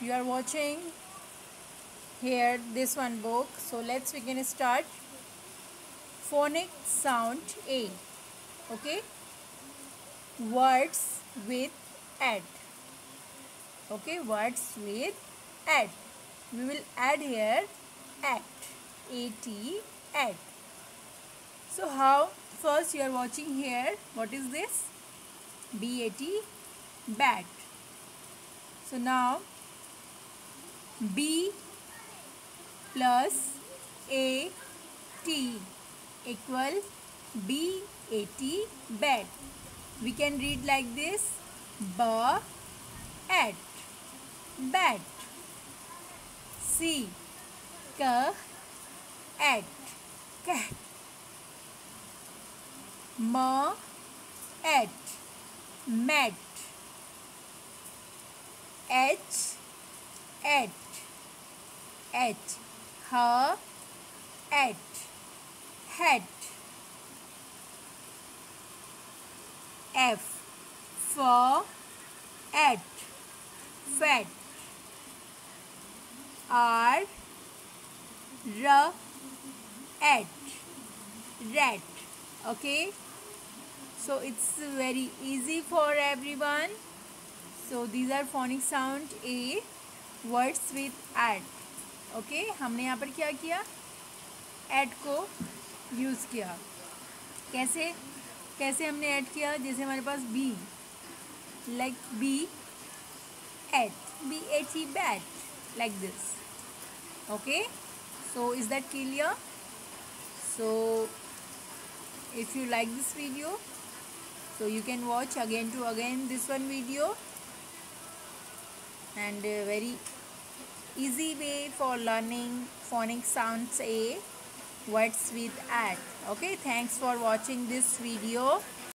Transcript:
you are watching here this one book. So let's begin start. Phonic sound a. Okay? Words with add. Okay? Words with add. We will add here at. At add. So how first you are watching here? What is this? Bat bat so now B plus A T equal B A T bat. We can read like this B at bat. C K at cat. M at mat. H at at her at hat f. For at fat. R. R. At rat. Okay? So it's very easy for everyone. So these are phonic sound a words with at okay हमने यहाँ पर क्या किया? Add को use किया। कैसे? कैसे हमने ऐड किया? जैसे हमारे पास B like B at B at E bat like this okay so is that clear so if you like this video, so you can watch again to again this one video. And very easy way for learning phonic sounds a words with at. Okay thanks for watching this video